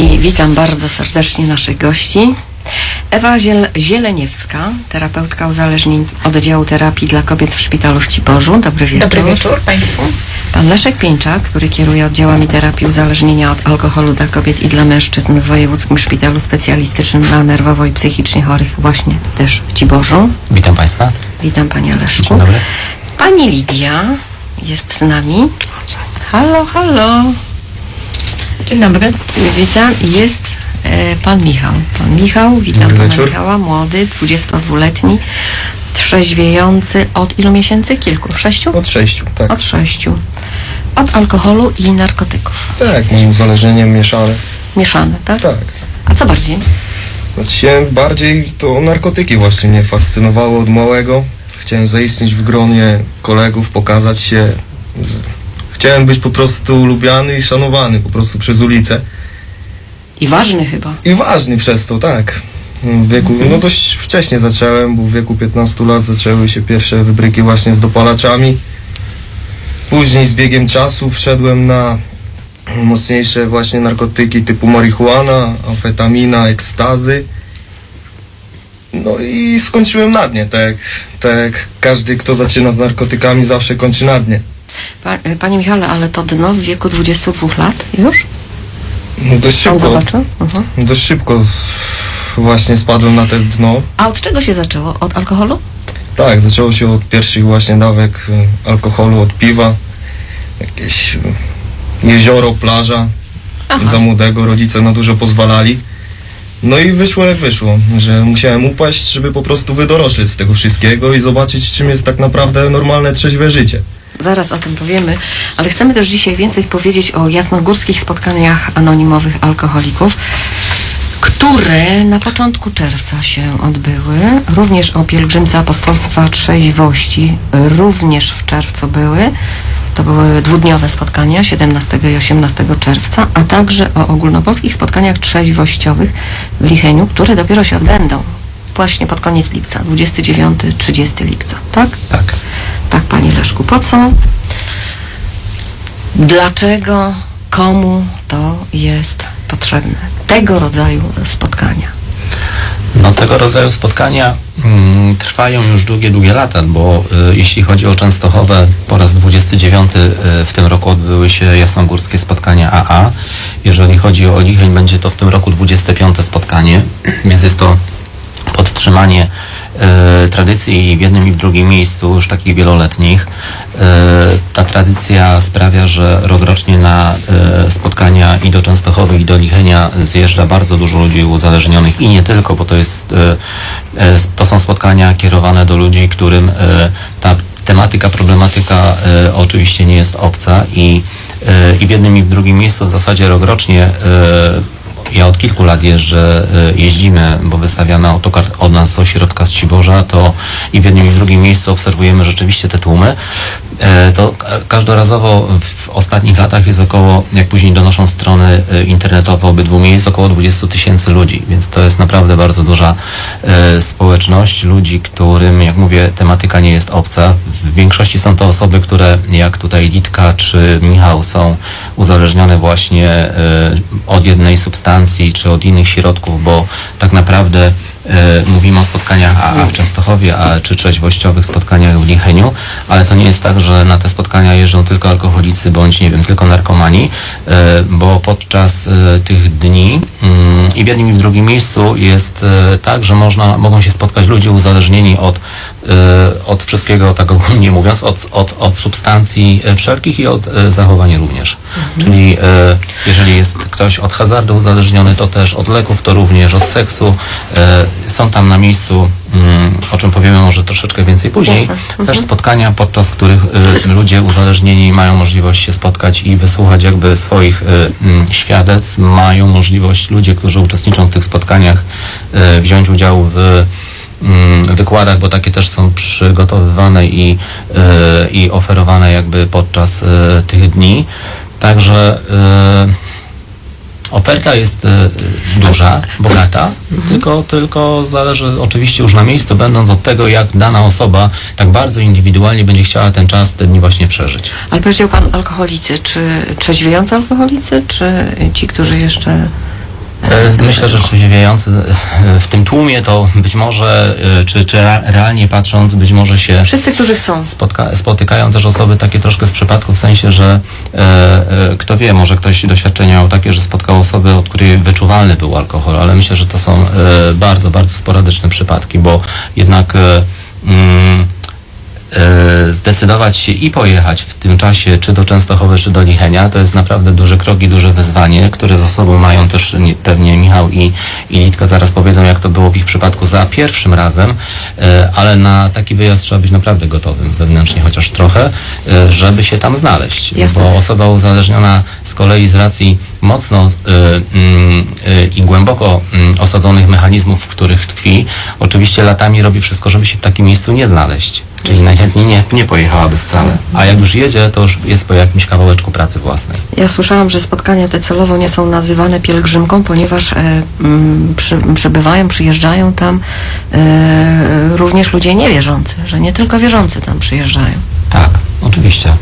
I witam bardzo serdecznie naszych gości. Ewa Ziel Zieleniewska, terapeutka uzależnień oddziału terapii dla kobiet w szpitalu w Ciborzu. Dobry wieczór. Dobry wieczór Państwu. Pan Leszek Pieńczak, który kieruje oddziałami terapii uzależnienia od alkoholu dla kobiet i dla mężczyzn w Wojewódzkim Szpitalu Specjalistycznym dla nerwowo i psychicznie chorych właśnie też w Ciborzu. Witam Państwa. Witam Panie Leszku. Dzień dobry. Pani Lidia jest z nami. Halo, halo. Dzień dobry. Witam. Jest e, pan Michał. Pan Michał, witam Dobry pana wieczór. Michała, młody, 22-letni, trzeźwiejący od ilu miesięcy? Kilku? Sześciu? Od sześciu, tak. Od sześciu. Od alkoholu i narkotyków. Tak, moim uzależnieniem mieszane. Mieszane, tak? Tak. A co bardziej? Znaczy się bardziej to narkotyki właśnie mnie fascynowały od małego. Chciałem zaistnieć w gronie kolegów, pokazać się. Chciałem być po prostu lubiany i szanowany po prostu przez ulicę. I ważny chyba. I ważny przez to, tak. W wieku, no dość wcześnie zacząłem, bo w wieku 15 lat zaczęły się pierwsze wybryki właśnie z dopalaczami. Później z biegiem czasu wszedłem na mocniejsze właśnie narkotyki typu marihuana, amfetamina, ekstazy. No i skończyłem na dnie, tak, tak każdy, kto zaczyna z narkotykami zawsze kończy na dnie. Pa, e, panie Michale, ale to dno w wieku 22 lat już? No dość Pan szybko, zobaczył? Mhm. dość szybko właśnie spadłem na to dno. A od czego się zaczęło? Od alkoholu? Tak, zaczęło się od pierwszych właśnie dawek y, alkoholu, od piwa, jakieś y, jezioro, plaża. Za młodego rodzice na dużo pozwalali. No i wyszło jak wyszło, że musiałem upaść, żeby po prostu wydorośleć z tego wszystkiego i zobaczyć, czym jest tak naprawdę normalne, trzeźwe życie. Zaraz o tym powiemy, ale chcemy też dzisiaj więcej powiedzieć o jasnogórskich spotkaniach anonimowych alkoholików, które na początku czerwca się odbyły. Również o pielgrzymce apostolstwa trzeźwości również w czerwcu były. To były dwudniowe spotkania 17 i 18 czerwca, a także o ogólnopolskich spotkaniach trzeźwościowych w Licheniu, które dopiero się odbędą właśnie pod koniec lipca, 29-30 lipca, tak? Tak. Tak, Panie Leszku, po co? Dlaczego? Komu to jest potrzebne? Tego rodzaju spotkania. No tego rodzaju spotkania mm, trwają już długie, długie lata, bo y, jeśli chodzi o Częstochowę, po raz 29 y, w tym roku odbyły się jasnogórskie spotkania AA. Jeżeli chodzi o Licheń, będzie to w tym roku 25 spotkanie, więc jest to podtrzymanie e, tradycji w jednym i w drugim miejscu, już takich wieloletnich. E, ta tradycja sprawia, że rokrocznie na e, spotkania i do Częstochowy, i do Lichenia zjeżdża bardzo dużo ludzi uzależnionych i nie tylko, bo to jest, to są spotkania kierowane do ludzi, którym ta tematyka, problematyka oczywiście nie jest obca i, i w jednym i w drugim miejscu w zasadzie rokrocznie ja od kilku lat jeżdżę, y, jeździmy, bo wystawiamy autokar od nas z ośrodka z Ciborza, to i w jednym i w drugim miejscu obserwujemy rzeczywiście te tłumy. E, To ka- każdorazowo w ostatnich latach jest około, jak później donoszą strony y, internetowe obydwu miejsc, około 20 tysięcy ludzi, więc to jest naprawdę bardzo duża e, społeczność ludzi, którym, jak mówię, tematyka nie jest obca. W większości są to osoby, które jak tutaj Litka czy Michał są uzależnione właśnie e, od jednej substancji czy od innych środków, bo tak naprawdę e, mówimy o spotkaniach AA w Częstochowie, a czy trzeźwościowych spotkaniach w Licheniu, ale to nie jest tak, że na te spotkania jeżdżą tylko alkoholicy bądź nie wiem, tylko narkomani, e, bo podczas e, tych dni mm, i w jednym i w drugim miejscu jest e, tak, że można, mogą się spotkać ludzie uzależnieni od, e, od wszystkiego, tak ogólnie mówiąc, od, od, od substancji e, wszelkich i od e, zachowań również. Czyli e, jeżeli jest ktoś od hazardu uzależniony, to też od leków, to również od seksu. E, są tam na miejscu, mm, o czym powiemy może troszeczkę więcej później. Mhm. też spotkania, podczas których e, ludzie uzależnieni mają możliwość się spotkać i wysłuchać jakby swoich e, mm, świadectw, mają możliwość ludzie, którzy uczestniczą w tych spotkaniach, e, wziąć udział w wykładach, bo takie też są przygotowywane i, e, i oferowane jakby podczas e, tych dni. Także e, Oferta jest duża, bogata, tylko, tylko zależy oczywiście już na miejscu, będąc od tego, jak dana osoba tak bardzo indywidualnie będzie chciała ten czas, te dni właśnie przeżyć. Ale powiedział Pan alkoholicy, czy trzeźwiejący alkoholicy, czy ci, którzy jeszcze Myślę, że trzeźwiejący e, w tym tłumie to być może, e, czy, czy re- realnie patrząc, być może się Wszyscy, którzy chcą. spotka- spotykają też osoby takie troszkę z przypadku, w sensie, że e, e, kto wie, może ktoś doświadczenia miał takie, że spotkał osobę, od której wyczuwalny był alkohol, ale myślę, że to są e, bardzo, bardzo sporadyczne przypadki, bo jednak e, mm, e, zdecydować się i pojechać w tym czasie czy do Częstochowy, czy do Lichenia, to jest naprawdę duży krok i duże wyzwanie, które za sobą mają też nie, pewnie Michał i, i Litka zaraz powiedzą, jak to było w ich przypadku za pierwszym razem, e, ale na taki wyjazd trzeba być naprawdę gotowym wewnętrznie chociaż trochę, e, żeby się tam znaleźć. Jasne. Bo osoba uzależniona z kolei z racji mocno e, mm, e, i głęboko mm, osadzonych mechanizmów, w których tkwi, oczywiście latami robi wszystko, żeby się w takim miejscu nie znaleźć. Czyli najchętniej nie, nie pojechałaby wcale. A jak już jedzie, to już jest po jakimś kawałeczku pracy własnej. Ja słyszałam, że spotkania te celowo nie są nazywane pielgrzymką, ponieważ e, mm, przy, przybywają, przyjeżdżają tam e, również ludzie niewierzący, że nie tylko wierzący tam przyjeżdżają. Tak, oczywiście.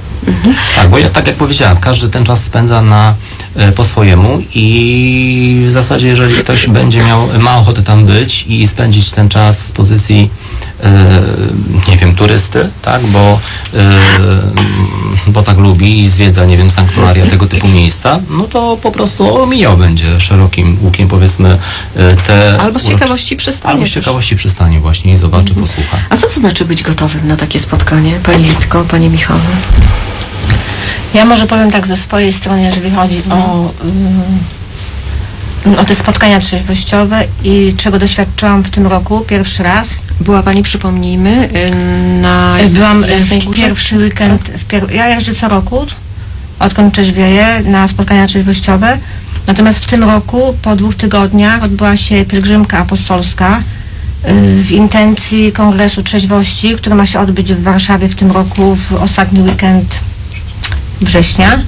Tak, bo ja, tak jak powiedziałem, każdy ten czas spędza na, e, po swojemu i w zasadzie jeżeli ktoś będzie miał, ma ochotę tam być i spędzić ten czas z pozycji nie wiem, turysty, tak, bo, e, bo tak lubi i zwiedza, nie wiem, sanktuaria tego typu miejsca, no to po prostu omijał będzie szerokim łukiem, powiedzmy, e, te... Albo z ciekawości przystanie Albo z też. Mhm. ciekawości przystanie właśnie i zobaczy, posłucha. A co to znaczy być gotowym na takie spotkanie, Pani Litko, Pani Michale? Ja może powiem tak ze swojej strony, jeżeli chodzi o, ym, o te spotkania trzeźwościowe i czego doświadczyłam w tym roku pierwszy raz. Była Pani, przypomnijmy, y, na Byłam Jasnej w Górze? pierwszy weekend, w pier- ja jeżdżę co roku, odkąd trzeźwieję, na spotkania trzeźwościowe. Natomiast w tym roku, po dwóch tygodniach, odbyła się pielgrzymka apostolska y, w intencji Kongresu Trzeźwości, który ma się odbyć w Warszawie w tym roku, w ostatni weekend września.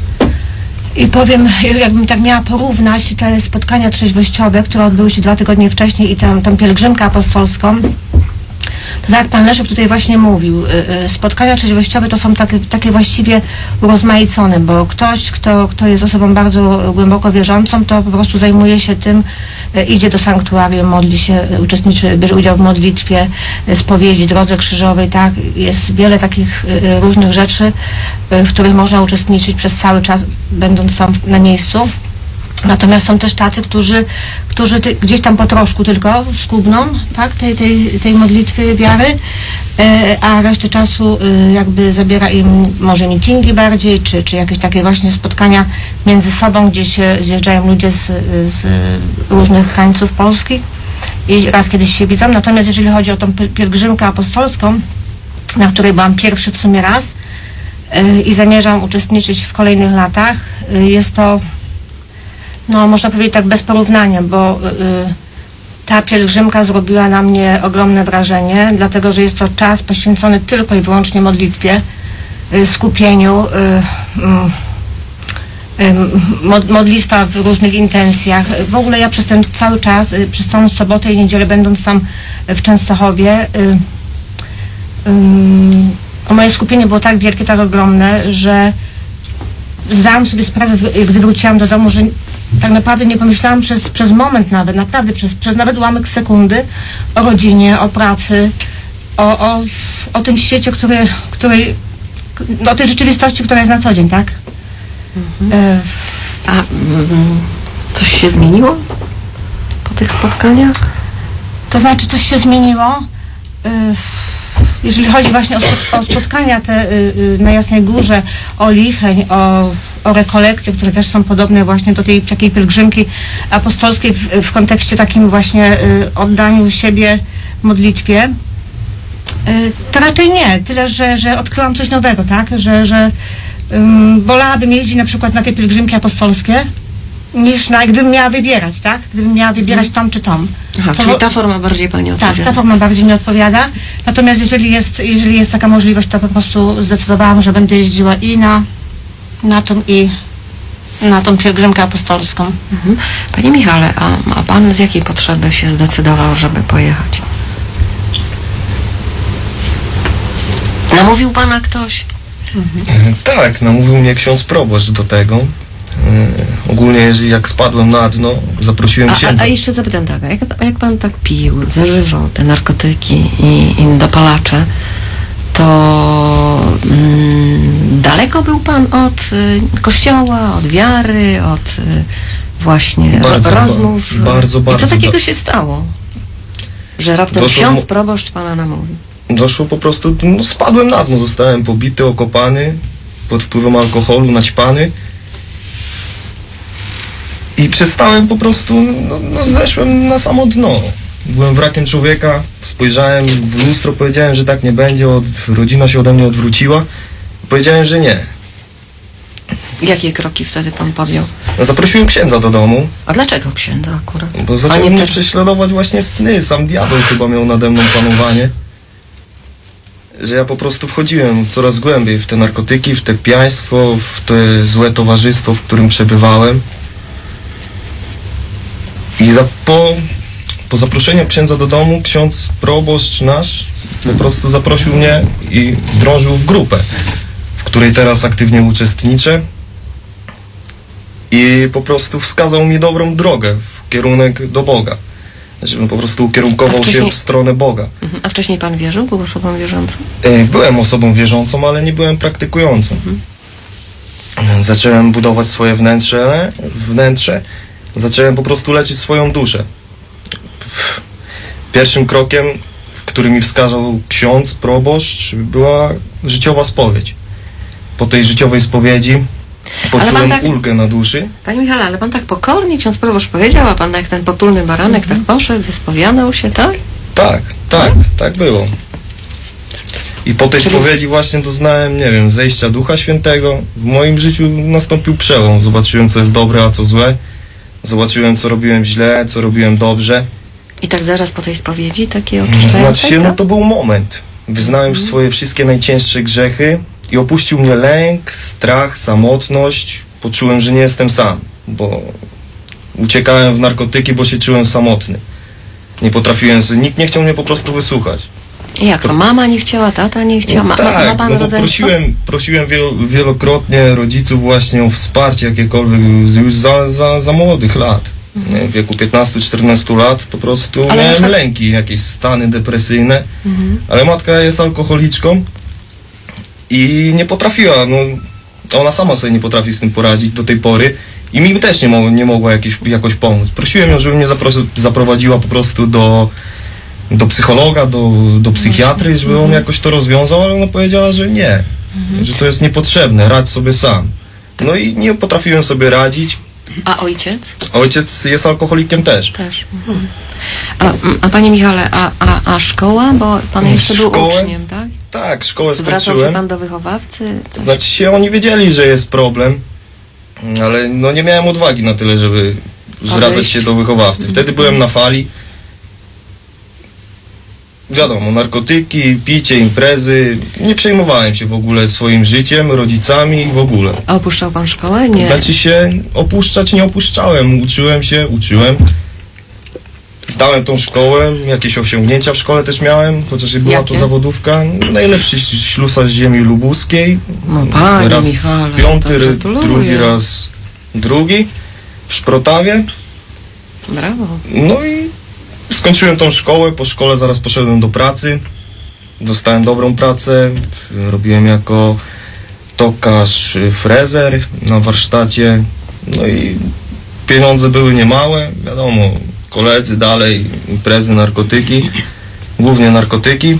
I powiem, jakbym tak miała porównać te spotkania trzeźwościowe, które odbyły się dwa tygodnie wcześniej i tę, tę pielgrzymkę apostolską, to tak jak Pan Leszek tutaj właśnie mówił, y, y, spotkania trzeźwościowe to są takie, takie właściwie urozmaicone, bo ktoś, kto, kto jest osobą bardzo głęboko wierzącą, to po prostu zajmuje się tym, y, idzie do sanktuarium, modli się, uczestniczy, bierze udział w modlitwie, spowiedzi, drodze krzyżowej, tak, jest wiele takich różnych rzeczy, w których można uczestniczyć przez cały czas, będąc tam na miejscu. Natomiast są też tacy, którzy, którzy ty, gdzieś tam po troszku tylko skubną tak, tej, tej, tej modlitwy wiary, e, a resztę czasu e, jakby zabiera im może meetingi bardziej, czy, czy jakieś takie właśnie spotkania między sobą, gdzie się zjeżdżają ludzie z, z różnych krańców Polski i raz kiedyś się widzą. Natomiast jeżeli chodzi o tą piel- pielgrzymkę apostolską, na której byłam pierwszy w sumie raz e, i zamierzam uczestniczyć w kolejnych latach, jest to no można powiedzieć tak bez porównania, bo y, y, ta pielgrzymka zrobiła na mnie ogromne wrażenie, dlatego że jest to czas poświęcony tylko i wyłącznie modlitwie, y, skupieniu, y, mm, ym, mod- modlitwa w różnych intencjach. W ogóle ja przez ten cały czas, y, przez całą sobotę i niedzielę będąc tam w Częstochowie, y, moje skupienie było tak wielkie, tak ogromne, że zdałam sobie sprawę, gdy wróciłam do domu, że tak naprawdę nie pomyślałam przez, przez moment nawet, naprawdę przez, przez nawet ułamek sekundy o rodzinie, o pracy, o, o, o tym świecie, który, który, o tej rzeczywistości, która jest na co dzień, tak? E, A mm, coś się zmieniło po tych spotkaniach? To znaczy, coś się zmieniło. Y, Jeżeli chodzi właśnie o, o spotkania te y, y, na Jasnej Górze, o Licheń, o, o rekolekcje, które też są podobne właśnie do tej takiej pielgrzymki apostolskiej w, w kontekście takim właśnie y, oddaniu siebie modlitwie, y, to raczej nie. Tyle, że, że odkryłam coś nowego, tak? Że, że ym, wolałabym jeździć na przykład na te pielgrzymki apostolskie, niż na, gdybym miała wybierać, tak? Gdybym miała wybierać tą czy tą. Aha, To- czyli ta forma bardziej Pani tak, odpowiada. ta forma bardziej mi odpowiada. Natomiast jeżeli jest, jeżeli jest taka możliwość, to po prostu zdecydowałam, że będę jeździła i na, na tą i na tą pielgrzymkę apostolską. Mhm. Panie Michale, a, a Pan z jakiej potrzeby się zdecydował, żeby pojechać? Namówił Pana ktoś? Tak, namówił mnie ksiądz proboszcz do tego. E, ogólnie jeżeli jak spadłem na dno, zaprosiłem A, a, a jeszcze zapytam tak, a jak, a jak pan tak pił, zażywał te narkotyki i, i dopalacze, to mm, daleko był pan od y, kościoła, od wiary, od y, właśnie Bardzo, ro, ba- rozmów? bardzo, I co bardzo takiego się stało? Że raptem Doszło ksiądz, proboszcz pana namówił. Doszło po prostu, no spadłem na dno, zostałem pobity, okopany, pod wpływem alkoholu, naćpany. I przestałem po prostu, no, no zeszłem na samo dno. Byłem wrakiem człowieka, spojrzałem w lustro, powiedziałem, że tak nie będzie, od, rodzina się ode mnie odwróciła. Powiedziałem, że nie. Jakie kroki wtedy pan podjął? Zaprosiłem księdza do domu, A dlaczego księdza akurat? bo zaczął mnie też- prześladować właśnie sny. Sam diabeł chyba miał nade mną panowanie. Że ja po prostu wchodziłem coraz głębiej w te narkotyki, w te pijaństwo, w te złe towarzystwo, w którym przebywałem. I za, po, po zaproszeniu księdza do domu, ksiądz proboszcz nasz po prostu zaprosił mnie i drążył w grupę, w której teraz aktywnie uczestniczę. I po prostu wskazał mi dobrą drogę w kierunek do Boga. Żebym po prostu ukierunkował wcześniej- się w stronę Boga. Mhm. A wcześniej pan wierzył? Był osobą wierzącą? E, Byłem osobą wierzącą, ale nie byłem praktykującą. Zacząłem budować swoje wnętrze, wnętrze. Zacząłem po prostu leczyć swoją duszę. Pierwszym krokiem, który mi wskazał ksiądz, proboszcz, była życiowa spowiedź. Po tej życiowej spowiedzi poczułem tak- ulgę na duszy. Panie Michale, ale pan tak pokornie, ksiądz proboszcz powiedział, a pan jak ten potulny baranek tak poszedł, wyspowiadał się, tak? Tak, tak, tak było. I po tej Czyli- spowiedzi właśnie doznałem, nie wiem, zejścia Ducha Świętego. W moim życiu nastąpił przełom. Zobaczyłem, co jest dobre, a co złe. Zobaczyłem, co robiłem źle, co robiłem dobrze. I tak zaraz po tej spowiedzi takie oczyszczające? Znaczy się, no to był moment. Wyznałem Mhm. swoje wszystkie najcięższe grzechy i opuścił mnie lęk, strach, samotność. Poczułem, że nie jestem sam, bo uciekałem w narkotyki, bo się czułem samotny. Nie potrafiłem, nikt nie chciał mnie po prostu wysłuchać. Jak to? Mama nie chciała, tata nie chciała? Ma, ma, ma tak, pan no bo prosiłem, prosiłem wielo, wielokrotnie rodziców właśnie o wsparcie jakiekolwiek już za, za, za młodych lat. Nie, w wieku 15-14 lat po prostu Ale miałem przykład- lęki, jakieś stany depresyjne, Mhm. ale matka jest alkoholiczką i nie potrafiła, no ona sama sobie nie potrafi z tym poradzić do tej pory i mi też nie, mo- nie mogła jakieś, jakoś pomóc. Prosiłem ją, żeby mnie zapro- zaprowadziła po prostu do, do psychologa, do, do psychiatry, żeby on jakoś to rozwiązał, ale ona powiedziała, że nie, że to jest niepotrzebne, radź sobie sam. No i nie potrafiłem sobie radzić. A ojciec? Ojciec jest alkoholikiem też. Też. Mhm. A, a panie Michale, a, a, a szkoła? Bo pan jeszcze był Szkołę? uczniem, tak? Tak, szkołę Zwracał się skończyłem. pan do wychowawcy? Coś? Znaczy się, oni wiedzieli, że jest problem, ale no nie miałem odwagi na tyle, żeby zwracać Odejść. się do wychowawcy. Wtedy byłem na fali. Wiadomo, narkotyki, picie, imprezy. Nie przejmowałem się w ogóle swoim życiem, rodzicami i w ogóle. A opuszczał pan szkołę? Nie. Znaczy się, opuszczać nie opuszczałem. Uczyłem się, uczyłem. Zdałem tą szkołę, jakieś osiągnięcia w szkole też miałem, chociaż była Jakie? to zawodówka. Najlepszy ślusarz ziemi lubuskiej. No panie raz Michale, piąty, drugi raz drugi w Szprotawie. Brawo. No i skończyłem tą szkołę, po szkole zaraz poszedłem do pracy. Dostałem dobrą pracę, robiłem jako tokarz y, frezer na warsztacie. No i pieniądze były niemałe, wiadomo, koledzy dalej, imprezy, narkotyki, głównie narkotyki.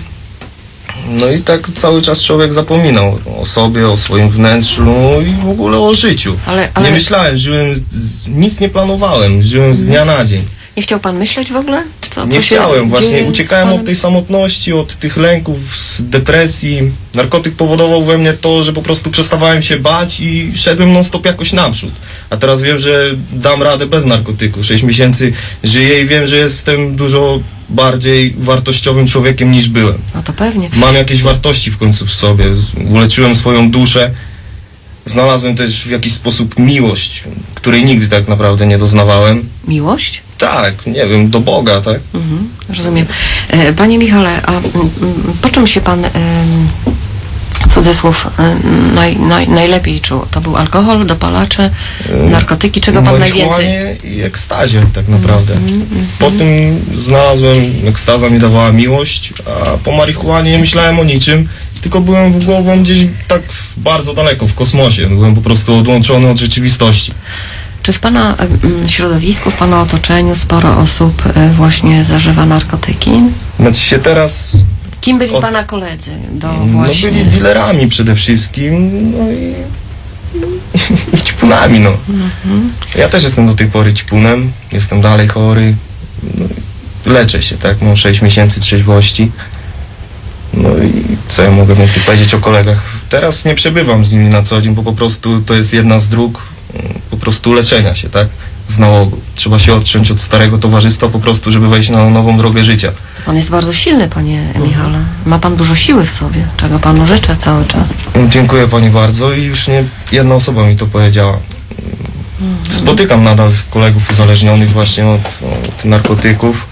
No i tak cały czas człowiek zapominał o sobie, o swoim wnętrzu no i w ogóle o życiu. Ale, ale Nie myślałem, żyłem, z, nic nie planowałem, żyłem z dnia na dzień. Nie chciał pan myśleć w ogóle? Co, Nie co chciałem, właśnie uciekałem od tej samotności, od tych lęków, z depresji. Narkotyk powodował we mnie to, że po prostu przestawałem się bać i szedłem non stop jakoś naprzód. A teraz wiem, że dam radę bez narkotyku. 6 miesięcy żyję i wiem, że jestem dużo bardziej wartościowym człowiekiem niż byłem. No to pewnie. Mam jakieś wartości w końcu w sobie. Uleczyłem swoją duszę. Znalazłem też w jakiś sposób miłość, której nigdy tak naprawdę nie doznawałem. Miłość? Tak, nie wiem, do Boga, tak? Mhm, rozumiem. E, Panie Michale, a mm, mm, po czym się pan, cudzysłów y, naj, naj, najlepiej czuł? To był alkohol, dopalacze, narkotyki, czego pan najwięcej? Marihuanie i ekstazie tak naprawdę. Po tym znalazłem, ekstaza mi dawała miłość, a po marihuanie nie myślałem o niczym, tylko byłem w głową gdzieś tak bardzo daleko, w kosmosie. Byłem po prostu odłączony od rzeczywistości. Czy w pana środowisku, w pana otoczeniu sporo osób y, właśnie zażywa narkotyki? Znaczy się teraz, Kim byli O- pana koledzy do no właśnie... byli dealerami przede wszystkim, no i, i ćpunami, no. Ja też jestem do tej pory ćpunem, jestem dalej chory, no, leczę się, tak, mam 6 miesięcy trzeźwości. No i co ja mogę więcej powiedzieć o kolegach? Teraz nie przebywam z nimi na co dzień, bo po prostu to jest jedna z dróg po prostu leczenia się, tak? Z nałogu. Trzeba się odciąć od starego towarzystwa po prostu, żeby wejść na nową drogę życia. Pan jest bardzo silny, panie Michale. Ma pan dużo siły w sobie, czego panu życzę cały czas. Dziękuję pani bardzo i już nie jedna osoba mi to powiedziała. Spotykam nadal kolegów uzależnionych właśnie od, od narkotyków.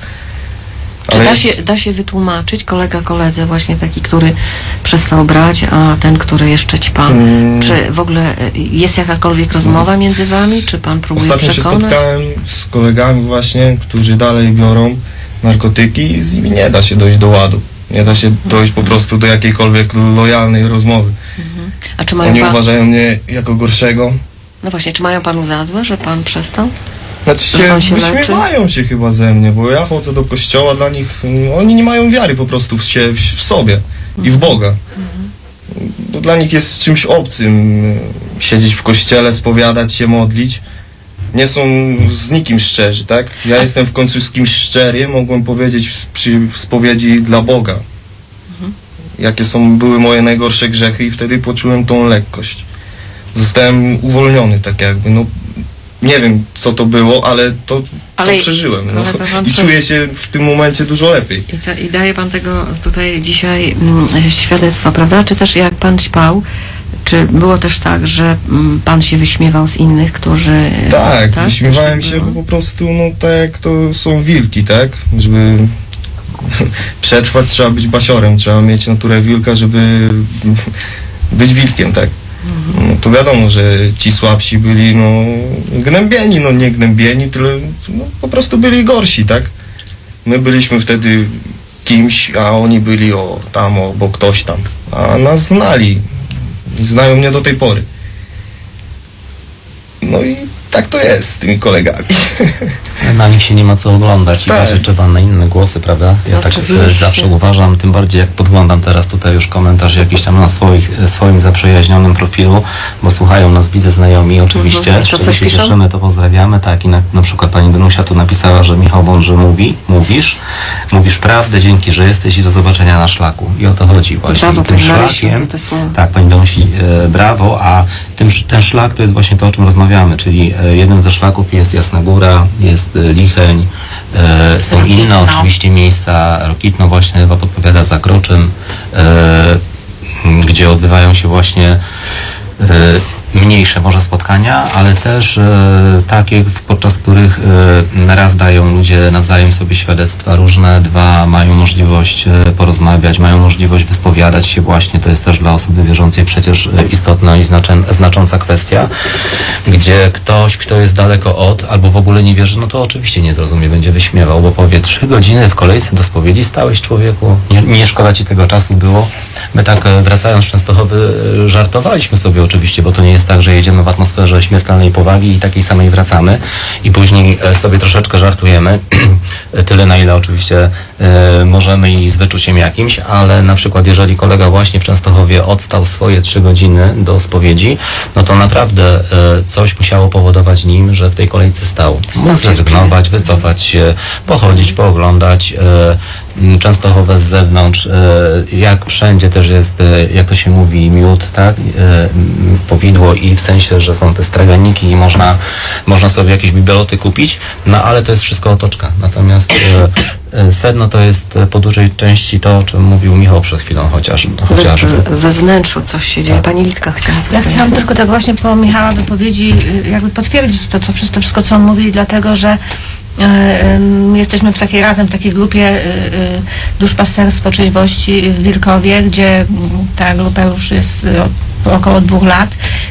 Czy da się, da się wytłumaczyć kolega koledze właśnie taki, który przestał brać, a ten, który jeszcze ćpa? Mm. Czy w ogóle y, jest jakakolwiek rozmowa między wami? Czy pan próbuje Ostatnio się przekonać? spotkałem z kolegami właśnie, którzy dalej biorą narkotyki i z nimi nie da się dojść do ładu. Nie da się dojść po prostu do jakiejkolwiek lojalnej rozmowy. A czy mają Oni pan... uważają mnie jako gorszego. No właśnie, czy mają panu za złe, że pan przestał? Znaczy się, się leczy? wyśmiewają się chyba ze mnie, bo ja chodzę do kościoła, dla nich, mm, oni nie mają wiary po prostu w, sie, w, sobie i w Boga. To dla nich jest czymś obcym y, siedzieć w kościele, spowiadać się, modlić. Nie są z nikim szczerzy, tak? Ja jestem w końcu z kimś szczery, mogłem powiedzieć przy spowiedzi dla Boga. Jakie są, były moje najgorsze grzechy i wtedy poczułem tą lekkość. Zostałem uwolniony tak jakby, no nie wiem co to było, ale to, Ale- to przeżyłem. No. I czuję się w tym momencie dużo lepiej. I, ta, I daje pan tego tutaj dzisiaj mm, świadectwa, prawda? Czy też jak pan ćpał, czy było też tak, że mm, pan się wyśmiewał z innych, którzy... Tak, Też wyśmiewałem tak się, było? bo po prostu, no tak jak to są wilki, tak? Żeby przetrwać trzeba być basiorem, trzeba mieć naturę wilka, żeby być wilkiem, tak? No, to wiadomo, że ci słabsi byli, no, gnębieni, no nie gnębieni, tyle, no, po prostu byli gorsi, tak? My byliśmy wtedy kimś, a oni byli o tam, o, bo ktoś tam, a nas znali, znają mnie do tej pory. No i tak to jest z tymi kolegami. Na nich się nie ma co oglądać i Tak. patrzeć trzeba na inne głosy, prawda? Ja tak Oczywiście. e, zawsze uważam, tym bardziej jak podglądam teraz tutaj już komentarz jakiś tam na swoich, e, swoim zaprzyjaźnionym profilu, bo słuchają nas, widzę znajomi oczywiście, Mhm. coś się piszą? cieszymy, to pozdrawiamy, tak i na, na przykład pani Danusia tu napisała, że Michał Wąży mówi, mówisz, mówisz prawdę, dzięki, że jesteś i do zobaczenia na szlaku i o to chodzi właśnie. Brawo, I tym szlakiem, za te słowa. tak, pani Danusi, e, brawo, a tym, ten szlak to jest właśnie to, o czym rozmawiamy, czyli e, jednym ze szlaków jest Jasna Góra, jest e, Licheń, e, są inne oczywiście miejsca, Rokitno właśnie chyba podpowiada za Kroczym, e, m, gdzie odbywają się właśnie mniejsze może spotkania, ale też e, takie, podczas których e, raz dają ludzie nawzajem sobie świadectwa różne, dwa mają możliwość e, porozmawiać, mają możliwość wyspowiadać się właśnie, to jest też dla osoby wierzącej przecież istotna i znacząca kwestia, gdzie ktoś, kto jest daleko od, albo w ogóle nie wierzy, no to oczywiście nie zrozumie, będzie wyśmiewał, bo powie trzy godziny w kolejce do spowiedzi stałeś człowieku, nie, nie szkoda ci tego czasu było. My tak wracając z Częstochowy żartowaliśmy sobie oczywiście, bo to nie jest tak, że jedziemy w atmosferze śmiertelnej powagi i takiej samej wracamy i później e, sobie troszeczkę żartujemy, tyle na ile oczywiście e, możemy i z wyczuciem jakimś, ale na przykład jeżeli kolega właśnie w Częstochowie odstał swoje trzy godziny do spowiedzi, no to naprawdę e, coś musiało powodować nim, że w tej kolejce stał. Mógł zrezygnować, wycofać się, pochodzić, pooglądać e, m, Częstochowę z zewnątrz, e, jak wszędzie też jest, e, jak to się mówi, miód, tak, e, powidło i w sensie, że są te straganiki i można, można sobie jakieś bibeloty kupić, no ale to jest wszystko otoczka. Natomiast sedno to jest po dużej części to, o czym mówił Michał przed chwilą chociaż, chociażby. We, we wnętrzu coś się Tak. dzieje. Pani Litka chciała coś Ja chciałam tylko tak właśnie po Michała wypowiedzi jakby potwierdzić to, co wszystko, wszystko co on mówi, dlatego że Jesteśmy w takiej razem w takiej grupie e, e, duszpasterstwo trzeźwości w Wilkowie, gdzie mm, ta grupa już jest e, około dwóch lat,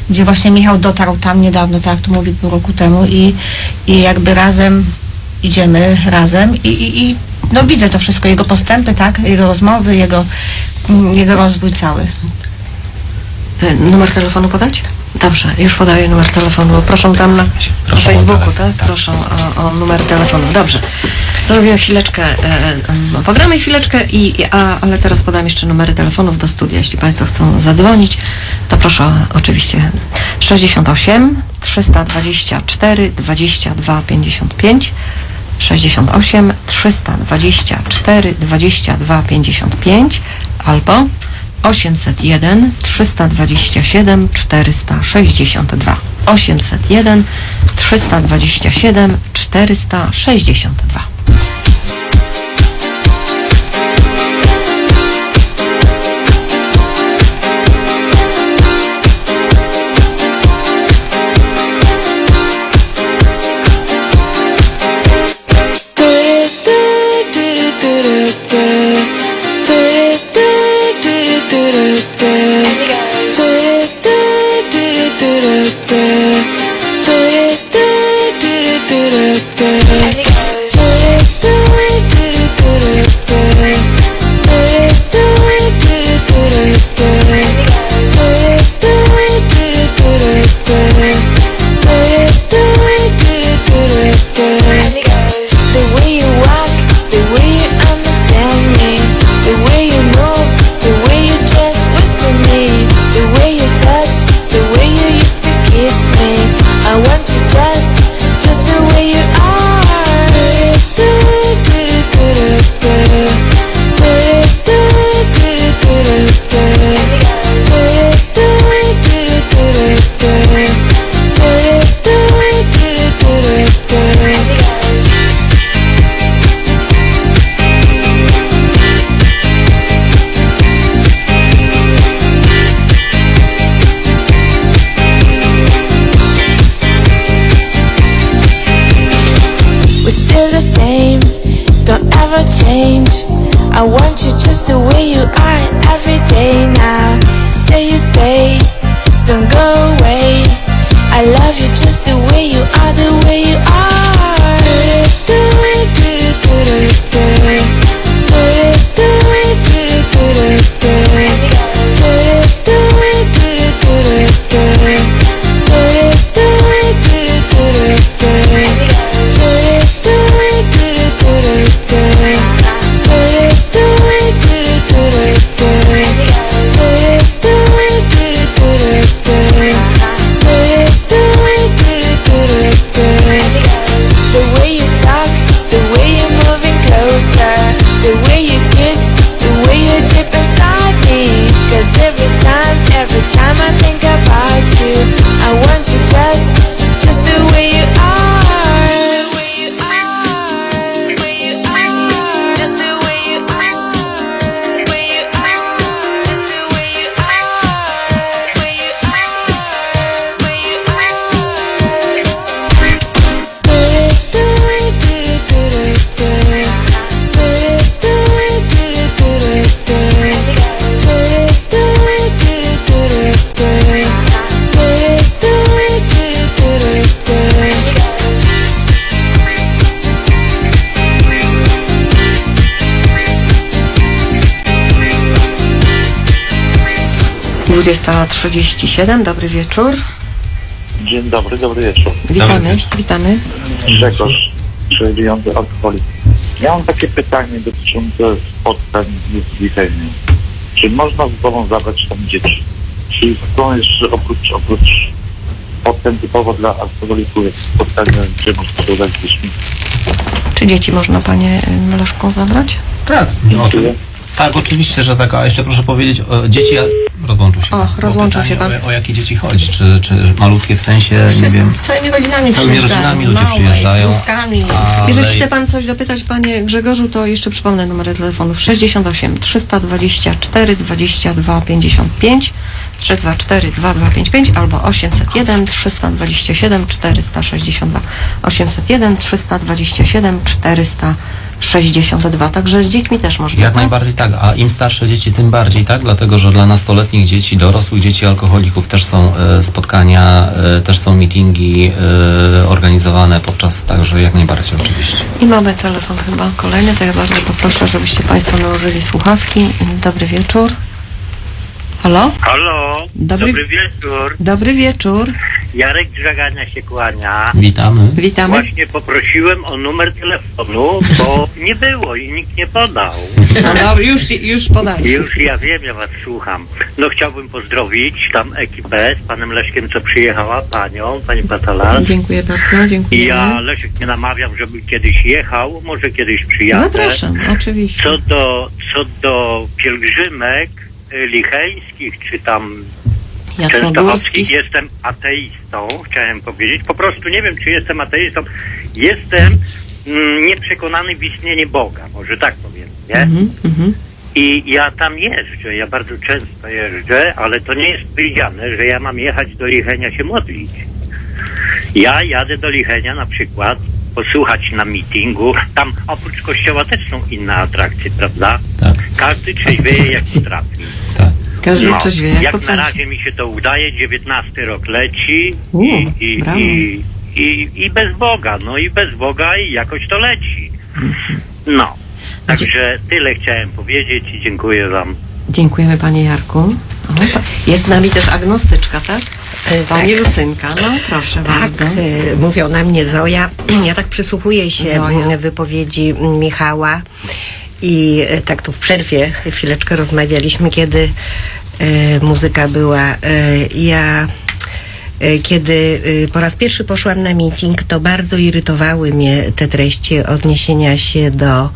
gdzie właśnie Michał dotarł tam niedawno, tak jak tu mówi, pół roku temu i, i jakby razem idziemy razem i, i, i no widzę to wszystko, jego postępy, tak, jego rozmowy, jego, mm, jego rozwój cały. E, Numer telefonu podać? Dobrze, już podaję numer telefonu. Proszę tam na, Proszę Facebooku, telefon, tak? tak. Proszę o, o numer telefonu. Dobrze. Zrobimy chwileczkę, e, e, pogramy chwileczkę, i- a, ale teraz podam jeszcze numery telefonów do studia. Jeśli Państwo chcą zadzwonić, to proszę oczywiście 68 324 22 55 68 324 22 55 albo 801 327 462 801 327 462 I want you just the way you are every day now. Say you stay, don't go away. I love you just the way you are, the way you The 20.37, dobry wieczór. Dzień dobry, dobry wieczór. Witamy, dobry witamy. Grzegorz, przewidujący alkoholik. Ja mam takie pytanie dotyczące spotkań z liceum. Czy można z sobą zabrać tam dzieci? Czy są jeszcze oprócz, oprócz spotkań typowo dla alkoholików jak spotkania, gdzie można się udać dziećmi? Czy dzieci można, panie Maleszką, zabrać? Tak, no, oczywiście. Tak, oczywiście, że tak. A jeszcze proszę powiedzieć, o, dzieci... Rozłączył się. O, rozłączył się pan. O, o jakie dzieci chodzi? Czy, czy malutkie w sensie, nie wiem... Całymi rodzinami Całymi przyjeżdżają. rodzinami ludzie małe, przyjeżdżają. Ale- Jeżeli chce Pan coś dopytać, Panie Grzegorzu, to jeszcze przypomnę numery telefonów 68 324 22 55 324 2255 albo 801 327 462 801 327 462. Także z dziećmi też można. Jak tak? najbardziej tak, a im starsze dzieci, tym bardziej tak, dlatego że dla nastoletnich dzieci, dorosłych dzieci alkoholików też są e, spotkania, e, też są meetingi e, organizowane podczas, także jak najbardziej oczywiście. I mamy telefon chyba kolejny, to ja bardzo poproszę, żebyście Państwo nałożyli słuchawki. Dobry wieczór. Halo? Halo, Dobry- dobry, wieczór. Dobry wieczór. Jarek Drzagania się kłania. Witamy. Witamy. Właśnie poprosiłem o numer telefonu, bo nie było i nikt nie podał. No, no, już, już podajcie. Już ja wiem, ja was słucham. No chciałbym pozdrowić tam ekipę z panem Leszkiem, co przyjechała, panią, pani Patalas. Dziękuję bardzo, I dziękujemy. ja Leszek nie namawiam, żeby kiedyś jechał, może kiedyś przyjadę. Zapraszam, oczywiście. Co do, co do pielgrzymek y, licheńskich, czy tam Jasnogórskich. jestem ateistą, chciałem powiedzieć. Po prostu nie wiem, czy jestem ateistą. Jestem mm, nieprzekonany w istnienie Boga, może tak powiem, nie? Mhm, mhm. I ja tam jeżdżę, ja bardzo często jeżdżę, ale to nie jest powiedziane, że ja mam jechać do Lichenia się modlić. Ja jadę do Lichenia na przykład posłuchać na meetingu. Tam oprócz kościoła też są inne atrakcje, prawda? Tak, Każdy trzeźwieje jak potrafi. tak. Każdy No, coś wie, jak jak na potrafi. razie mi się to udaje, 19 rok leci U, i, i, i, i, i bez Boga, no i bez Boga i jakoś to leci. No, także tyle chciałem powiedzieć i dziękuję wam. Dziękujemy Panie Jarku. Jest z nami też agnostyczka, tak? E, Pani tak. Lucynka, no proszę Tak, bardzo. e, mówią na mnie Zoja. Ja tak przysłuchuję się Zoja. wypowiedzi Michała i e, tak tu w przerwie chwileczkę rozmawialiśmy, kiedy e, muzyka była. E, ja kiedy po raz pierwszy poszłam na meeting, to bardzo irytowały mnie te treści odniesienia się do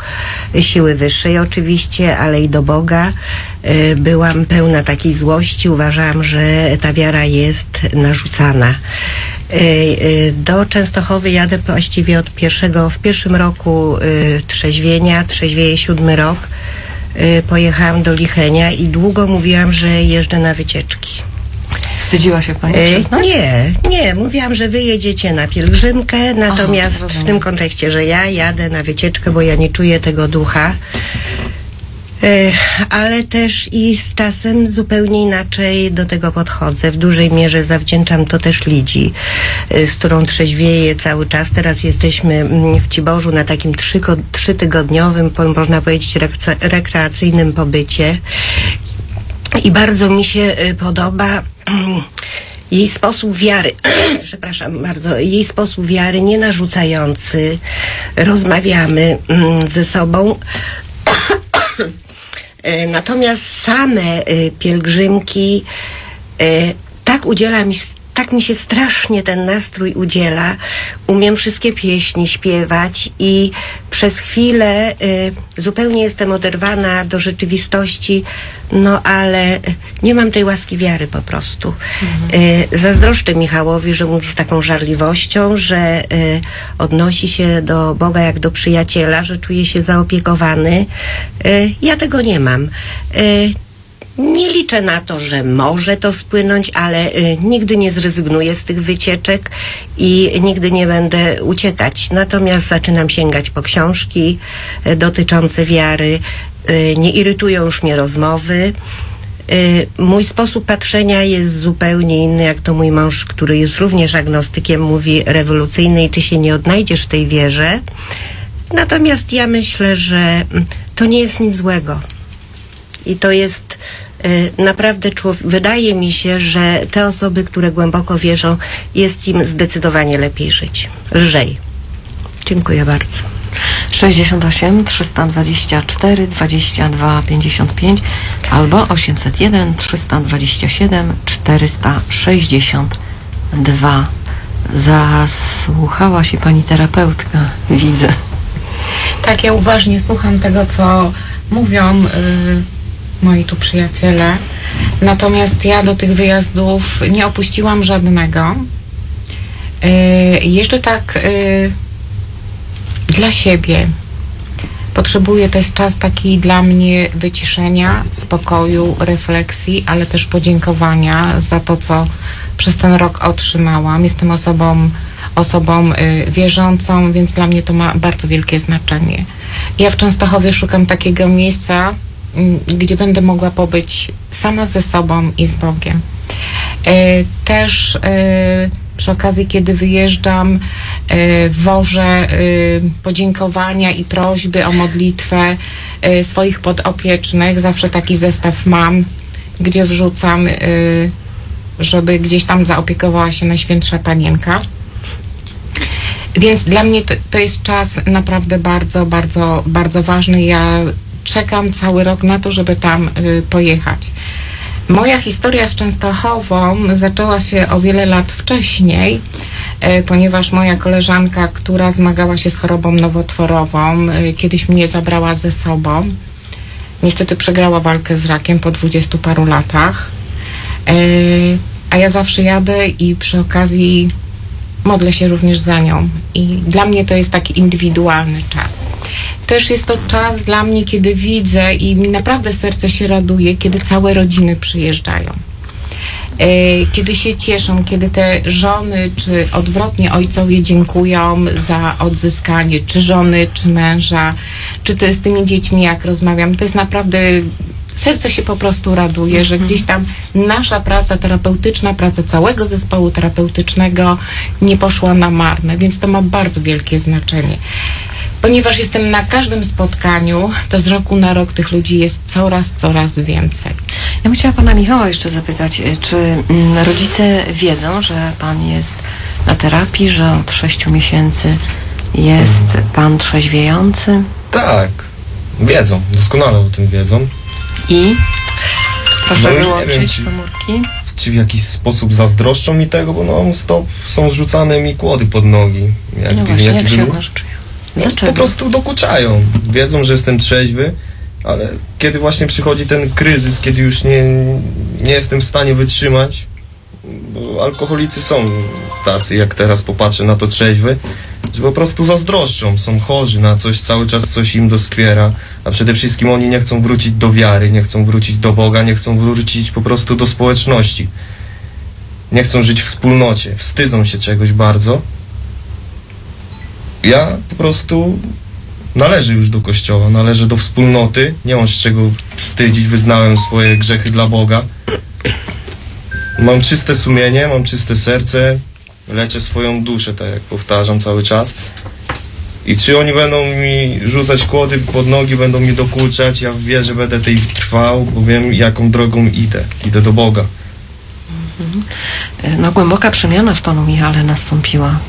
siły wyższej oczywiście, ale i do Boga. Byłam pełna takiej złości, uważałam, że ta wiara jest narzucana. E, e, Do Częstochowy jadę właściwie od pierwszego, w pierwszym roku e, trzeźwienia, trzeźwieje siódmy rok. Pojechałam do Lichenia i długo mówiłam, że jeżdżę na wycieczki. Wstydziła się Pani przyznać? Nie, nie. Mówiłam, że wy jedziecie na pielgrzymkę, natomiast w rozumiem. tym kontekście, że ja jadę na wycieczkę, bo ja nie czuję tego ducha. Ale też i z czasem zupełnie inaczej do tego podchodzę. W dużej mierze zawdzięczam to też Lidzi, e, z którą trzeźwieję cały czas. Teraz jesteśmy mm, w Ciborzu na takim trzytygodniowym, można powiedzieć, rekreacyjnym pobycie. I bardzo mi się y, podoba mm, jej sposób wiary, przepraszam bardzo, jej sposób wiary nie narzucający. Rozmawiamy mm, ze sobą. E, Natomiast same y, pielgrzymki e, tak udziela mi, tak mi się strasznie ten nastrój udziela. Umiem wszystkie pieśni śpiewać i przez chwilę y, zupełnie jestem oderwana do rzeczywistości, no ale y, nie mam tej łaski wiary po prostu. Y, zazdroszczę Michałowi, że mówi z taką żarliwością, że y, odnosi się do Boga jak do przyjaciela, że czuje się zaopiekowany. Y, ja tego nie mam. Nie liczę na to, że może to spłynąć, ale y, nigdy nie zrezygnuję z tych wycieczek i nigdy nie będę uciekać. Natomiast zaczynam sięgać po książki y, dotyczące wiary. Y, nie irytują już mnie rozmowy. Y, mój sposób patrzenia jest zupełnie inny, jak to mój mąż, który jest również agnostykiem, mówi rewolucyjny i ty się nie odnajdziesz w tej wierze. Natomiast ja myślę, że mm, to nie jest nic złego. I to jest naprawdę, człow- wydaje mi się, że te osoby, które głęboko wierzą, jest im zdecydowanie lepiej żyć. Lżej. Dziękuję bardzo. 68 324 22 55 albo 801 327 462. Zasłuchała się pani terapeutka, widzę. Tak, ja uważnie słucham tego, co mówią y, moi tu przyjaciele. Natomiast ja do tych wyjazdów nie opuściłam żadnego. Y, jeszcze tak y, dla siebie. Potrzebuję, jest czas taki dla mnie wyciszenia, spokoju, refleksji, ale też podziękowania za to, co przez ten rok otrzymałam. Jestem osobą, osobą y, wierzącą, więc dla mnie to ma bardzo wielkie znaczenie. Ja w Częstochowie szukam takiego miejsca, gdzie będę mogła pobyć sama ze sobą i z Bogiem. Y, Też y, przy okazji, kiedy wyjeżdżam, y, wożę podziękowania i prośby o modlitwę swoich podopiecznych. Zawsze taki zestaw mam, gdzie wrzucam, żeby gdzieś tam zaopiekowała się Najświętsza Panienka. Więc dla mnie to, to jest czas naprawdę bardzo, bardzo, bardzo ważny. Ja czekam cały rok na to, żeby tam y, pojechać. Moja historia z Częstochową zaczęła się o wiele lat wcześniej, e, ponieważ moja koleżanka, która zmagała się z chorobą nowotworową, e, kiedyś mnie zabrała ze sobą. Niestety przegrała walkę z rakiem po dwudziestu paru latach. E, A ja zawsze jadę i przy okazji modlę się również za nią. I dla mnie to jest taki indywidualny czas. Też jest to czas dla mnie, kiedy widzę i mi naprawdę serce się raduje, kiedy całe rodziny przyjeżdżają. E, Kiedy się cieszą, kiedy te żony, czy odwrotnie ojcowie dziękują za odzyskanie, czy żony, czy męża, czy to z tymi dziećmi, jak rozmawiam, to jest naprawdę serce się po prostu raduje, że gdzieś tam nasza praca terapeutyczna, praca całego zespołu terapeutycznego nie poszła na marne, więc to ma bardzo wielkie znaczenie. Ponieważ jestem na każdym spotkaniu, to z roku na rok tych ludzi jest coraz, coraz więcej. Ja bym chciała pana Michała jeszcze zapytać, y, czy mm, rodzice wiedzą, że pan jest na terapii, że od sześciu miesięcy jest pan trzeźwiejący Tak, wiedzą, doskonale o tym wiedzą. I proszę No i wyłączyć wiem, czy- komórki. Czy w jakiś sposób zazdroszczą mi tego, bo non stop są rzucane mi kłody pod nogi. Jakby, No właśnie, jak się odnosz? No, po prostu dokuczają. Wiedzą, że jestem trzeźwy, ale kiedy właśnie przychodzi ten kryzys, kiedy już nie, nie jestem w stanie wytrzymać, bo alkoholicy są tacy, jak teraz popatrzę na to trzeźwy, że po prostu zazdroszczą, są chorzy na coś, cały czas coś im doskwiera, a przede wszystkim oni nie chcą wrócić do wiary, nie chcą wrócić do Boga, nie chcą wrócić po prostu do społeczności. Nie chcą żyć w wspólnocie, wstydzą się czegoś bardzo. Ja po prostu należę już do kościoła, należę do wspólnoty, nie mam z czego wstydzić, wyznałem swoje grzechy dla Boga. Mam czyste sumienie, mam czyste serce, leczę swoją duszę, tak jak powtarzam cały czas. I czy oni będą mi rzucać kłody pod nogi, będą mi dokuczać, ja wierzę, że będę tej trwał, bo wiem jaką drogą idę. Idę do Boga. No głęboka przemiana w panu Michale nastąpiła.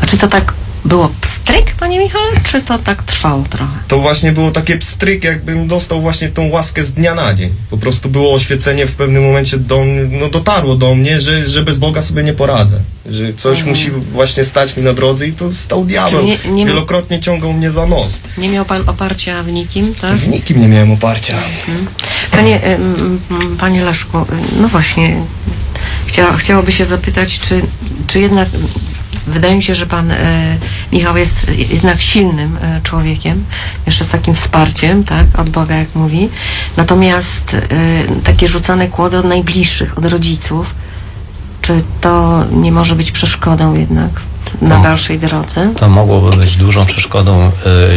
A czy to tak było pstryk, panie Michale, czy to tak trwało trochę? to właśnie było takie pstryk, jakbym dostał właśnie tą łaskę z dnia na dzień. Po prostu było oświecenie w pewnym momencie do, no dotarło do mnie, że, że bez Boga sobie nie poradzę. Że coś musi właśnie stać mi na drodze i to stał diabeł. Nie- nie- Wielokrotnie ciągał mnie za nos. Nie miał pan oparcia w nikim, tak? W nikim nie miałem oparcia. Panie, ym, ym, panie Leszku, no właśnie, chcia, chciałoby się zapytać, czy, czy jednak, wydaje mi się, że pan e, Michał jest jednak silnym e, człowiekiem, jeszcze z takim wsparciem, tak, od Boga, jak mówi. Natomiast e, takie rzucane kłody od najbliższych, od rodziców, czy to nie może być przeszkodą jednak na No. dalszej drodze? To mogłoby być dużą przeszkodą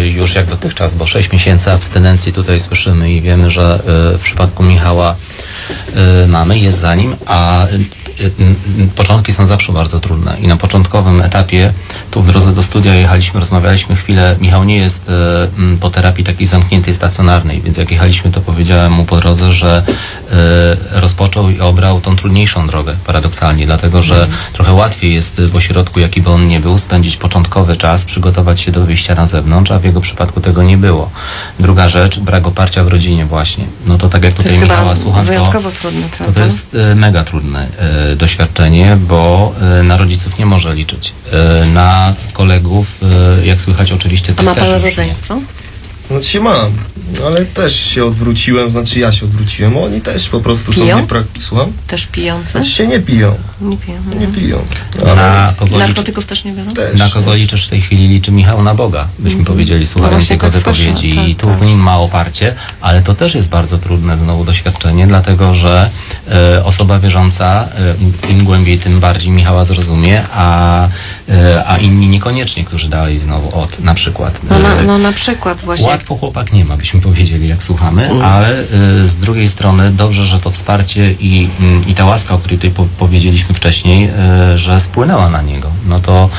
y, już jak dotychczas, bo 6 miesięcy abstynencji tutaj słyszymy i wiemy, że y, w przypadku Michała y, mamy, jest za nim, a y, y, y, początki są zawsze bardzo trudne i na początkowym etapie tu w drodze do studia jechaliśmy, rozmawialiśmy chwilę, Michał nie jest po terapii takiej zamkniętej, stacjonarnej, więc jak jechaliśmy to powiedziałem mu po drodze, że rozpoczął i obrał tą trudniejszą drogę paradoksalnie, dlatego że trochę łatwiej jest w ośrodku, jaki by on nie był, spędzić początkowy czas, przygotować się do wyjścia na zewnątrz, a w jego przypadku tego nie było. Druga rzecz, brak oparcia w rodzinie właśnie. No to tak jak To tutaj Michała słucham, to, trudne, to, prawda? to jest e, mega trudne e, doświadczenie, bo e, na rodziców nie może liczyć. Na kolegów, jak słychać oczywiście, A tych ma też pan już nie. Znaczy się mam, ale też się odwróciłem, znaczy ja się odwróciłem, oni też po prostu Piją? są nieprak... Słucham? Też pijące? Znaczy się nie piją, Nie piją. nie piją. Na kogo, liczy, Narkotyków też nie biorą? Też. na kogo liczysz w tej chwili liczy Michał na Boga, byśmy powiedzieli, słuchając właśnie jego tak słyszę, wypowiedzi. tak, I tu tak. w nim ma oparcie, ale to też jest bardzo trudne znowu doświadczenie, dlatego że e, osoba wierząca e, im głębiej, tym bardziej Michała zrozumie, a, a inni niekoniecznie, którzy dalej znowu od na przykład. No na, E, no na przykład właśnie. Łatwo chłopak nie ma, byśmy powiedzieli, jak słuchamy, ale y, z drugiej strony dobrze, że to wsparcie i, mm, i ta łaska, o której tutaj po, powiedzieliśmy wcześniej, że spłynęła na niego. No to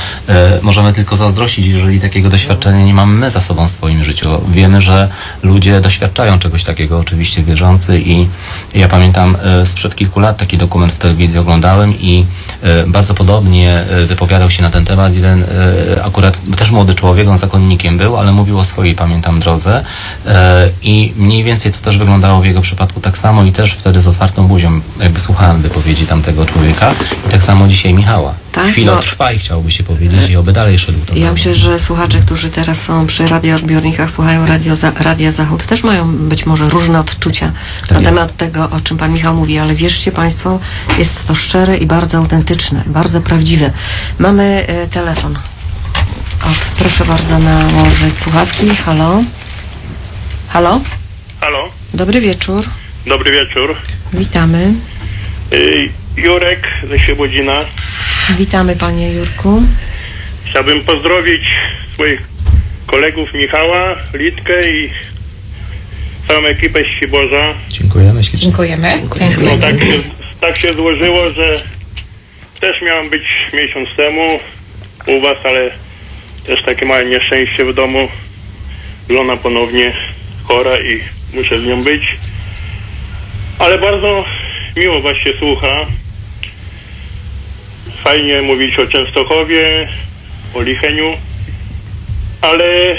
możemy tylko zazdrościć, jeżeli takiego doświadczenia nie mamy my za sobą w swoim życiu. Wiemy, że ludzie doświadczają czegoś takiego, oczywiście wierzący i ja pamiętam sprzed kilku lat taki dokument w telewizji oglądałem i bardzo podobnie wypowiadał się na ten temat jeden y, akurat też młody człowiek, on zakonnikiem był, ale mówił o swojej, pamiętam, drodze e, i mniej więcej to też wyglądało w jego przypadku tak samo i też wtedy z otwartą buzią jakby słuchałem wypowiedzi tamtego człowieka i tak samo dzisiaj Michała. Tak, Chwilę no. trwa i chciałby się powiedzieć i oby dalej szedł to Ja myślę, że słuchacze, którzy teraz są przy radioodbiornikach, słuchają radio za, Radia Zachód, też mają być może różne odczucia Tak na jest. temat tego, o czym Pan Michał mówi, ale wierzcie Państwo, jest to szczere i bardzo autentyczne, bardzo prawdziwe. Mamy e, telefon. Od, proszę bardzo nałożyć słuchawki. Halo? Halo? Halo, Dobry wieczór. dobry wieczór. Witamy. Y, Jurek ze Świebodzina. Witamy Panie Jurku. Chciałbym pozdrowić swoich kolegów Michała, Litkę i całą ekipę z. Dziękujemy ślicznie. Dziękujemy. No tak się, tak się złożyło, że też miałem być miesiąc temu u was, ale też takie małe nieszczęście w domu. Żona ponownie chora i muszę z nią być. Ale bardzo miło was się słucha. Fajnie mówić o Częstochowie, o Licheniu, ale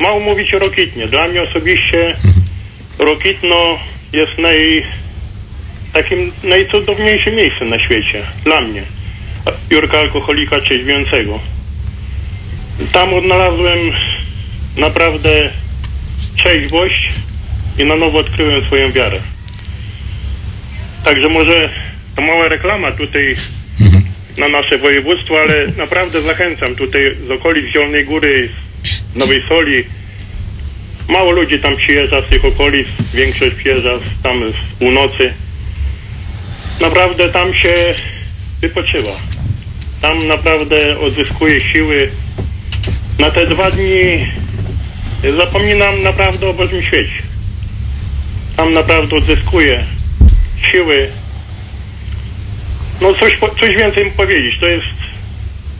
mało mówić o Rokitnie. Dla mnie osobiście Rokitno jest naj, takim najcudowniejszym miejscem na świecie. Dla mnie. Jurka alkoholika trzeźwiącego. Tam odnalazłem naprawdę trzeźwość i na nowo odkryłem swoją wiarę. Także może to mała reklama tutaj Mhm. Na nasze województwo, ale naprawdę zachęcam tutaj z okolic Zielonej Góry, z Nowej Soli. Mało ludzi tam przyjeżdża z tych okolic, większość przyjeżdża tam z północy. Naprawdę tam się wypoczywa. Tam naprawdę odzyskuje siły. Na te dwa dni zapominam naprawdę o Bożym świecie. Tam naprawdę odzyskuję siły. No coś, coś więcej powiedzieć. To jest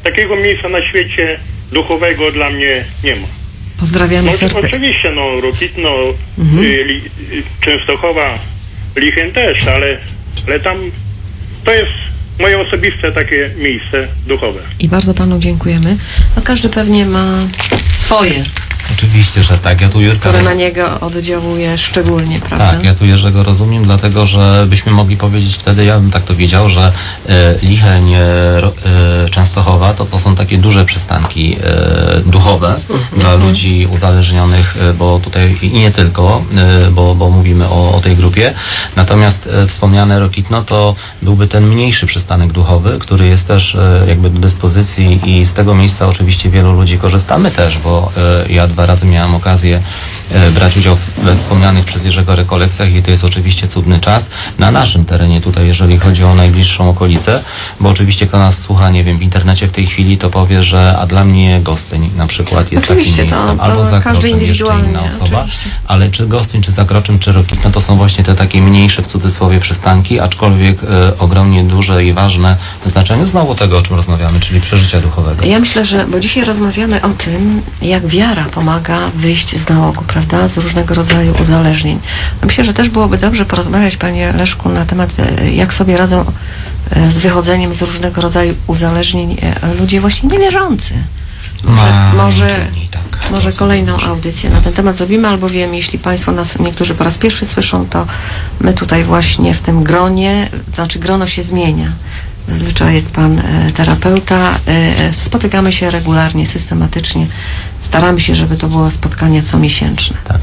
takiego miejsca na świecie duchowego dla mnie nie ma. Pozdrawiamy No, serdecznie. oczywiście, no Rokitno, Mhm. y, li, y, Częstochowa, Lichen też, ale, ale tam to jest moje osobiste takie miejsce duchowe. I bardzo Panu dziękujemy. No każdy pewnie ma swoje, Oczywiście, że tak. Ja tu Jurka które roz- na niego oddziałuje szczególnie, prawda? Tak, ja tu Jerzego rozumiem, dlatego że byśmy mogli powiedzieć wtedy, ja bym tak to widział, że e, Licheń, e, Częstochowa to, to są takie duże przystanki e, duchowe dla ludzi uzależnionych, bo tutaj i nie tylko, bo, bo mówimy o, o tej grupie. Natomiast wspomniane Rokitno to byłby ten mniejszy przystanek duchowy, który jest też jakby do dyspozycji i z tego miejsca oczywiście wielu ludzi korzysta. My też, bo ja dwa razy miałem okazję e, brać udział w- we wspomnianych przez Jerzego rekolekcjach i to jest oczywiście cudny czas na naszym terenie tutaj, jeżeli chodzi o najbliższą okolicę, bo oczywiście kto nas słucha, nie wiem, w internecie w tej chwili, to powie, że a dla mnie Gostyń na przykład jest Oczywiście, takim miejscem, to albo Zakroczym jeszcze inna osoba, oczywiście. ale czy Gostyń, czy Zakroczym, czy Rokitno to są właśnie te takie mniejsze w cudzysłowie przystanki, aczkolwiek e, ogromnie duże i ważne w znaczeniu znowu tego, o czym rozmawiamy, czyli przeżycia duchowego. Ja myślę, że, bo dzisiaj rozmawiamy o tym, jak wiara pomaga wyjść z nałogu, prawda, z różnego rodzaju uzależnień. Myślę, że też byłoby dobrze porozmawiać, Panie Leszku, na temat, e, jak sobie radzą e, z wychodzeniem z różnego rodzaju uzależnień e, ludzie właśnie niewierzący. Może, może, tak. może kolejną audycję na ten temat zrobimy, albowiem jeśli Państwo nas niektórzy po raz pierwszy słyszą, to my tutaj właśnie w tym gronie, znaczy grono się zmienia. Zazwyczaj jest Pan terapeuta, spotykamy się regularnie, systematycznie staramy się, żeby to było spotkania comiesięczne. Tak.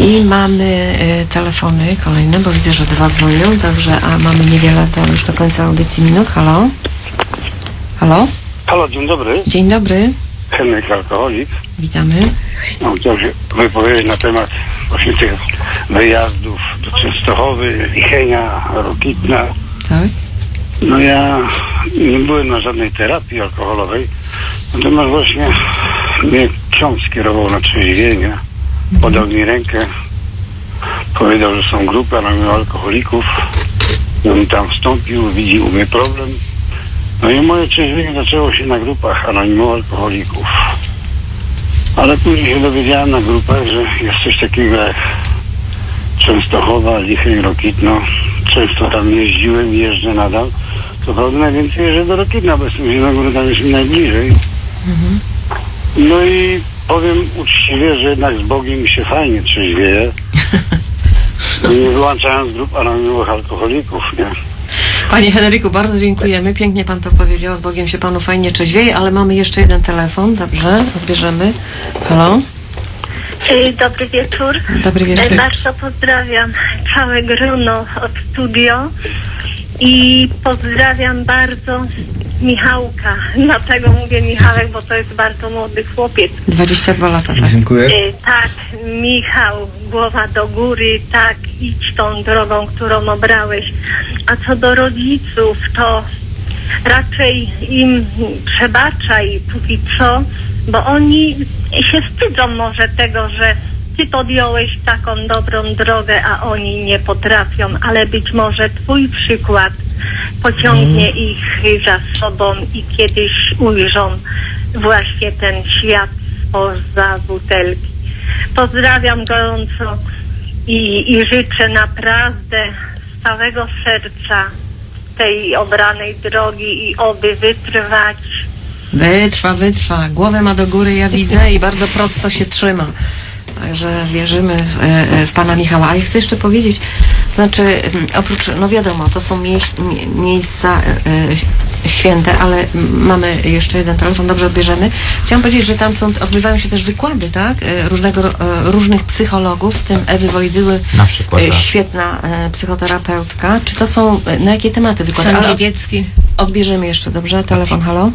I mamy y, telefony kolejne, bo widzę, że dwa dzwonią, także a mamy niewiele, to już do końca audycji minut. Halo? Halo? Halo, dzień dobry. Dzień dobry, Henryk Alkoholik. witamy. Mam chciał się wypowiedzieć na temat właśnie tych wyjazdów do Częstochowy, Lichenia, Rokitna. Tak? No ja nie byłem na żadnej terapii alkoholowej, natomiast właśnie mnie ksiądz skierował na trzeźwienie, podał mi rękę, powiedział, że są grupy anonimowych alkoholików. On tam wstąpił, widzi u mnie problem. No i moje trzeźwienie zaczęło się na grupach anonimowych alkoholików. Ale później się dowiedziałem na grupach, że jest coś takiego jak Częstochowa, Licheń, Rokitno. Często tam jeździłem i jeżdżę nadal. To prawda najwięcej jeżdżę do Rokitna, bo jestem Zielonogóry, tam jest mi najbliżej. No i powiem uczciwie, że jednak z Bogiem mi się fajnie trzeźwieje. Nie wyłączając grup anonimowych alkoholików, nie? Panie Henryku, bardzo dziękujemy. Pięknie pan to powiedział. Z Bogiem się panu fajnie trzeźwieje, ale mamy jeszcze jeden telefon. Dobrze, odbierzemy. Halo? Y, Dobry wieczór. Dobry wieczór. Y, Bardzo pozdrawiam całe grono od studio i pozdrawiam bardzo Michałka. Dlatego mówię Michałek, bo to jest bardzo młody chłopiec. 22 lata, tak. Dziękuję. Y, Tak, Michał, głowa do góry, tak, idź tą drogą, którą obrałeś. A co do rodziców, to raczej im przebaczaj póki co, bo oni się wstydzą może tego, że ty podjąłeś taką dobrą drogę, a oni nie potrafią, ale być może twój przykład pociągnie ich za sobą i kiedyś ujrzą właśnie ten świat spoza butelki. Pozdrawiam gorąco i, i życzę naprawdę z całego serca tej obranej drogi i oby wytrwać. Wytrwa, wytrwa. Głowę ma do góry, ja widzę i bardzo prosto się trzyma. Także wierzymy w, e, w pana Michała. A ja chcę jeszcze powiedzieć, to znaczy mm, oprócz, no wiadomo, to są miejsc, mie- miejsca e, święte, ale mamy jeszcze jeden telefon, dobrze odbierzemy. Chciałam powiedzieć, że tam są, odbywają się też wykłady, tak? E, Różnego, różnych psychologów, w tym Ewy Wojdyły, Na przykład, tak. świetna psychoterapeutka. Czy to są, na jakie tematy wykłady? Ale Sądziewiecki. odbierzemy jeszcze, dobrze? Telefon, halo?